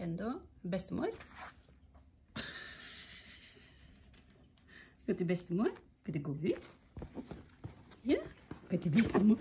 Hendo. Bestemor. Skal til bestemor? Skal du gå ut? Ja. Skal til bestemor?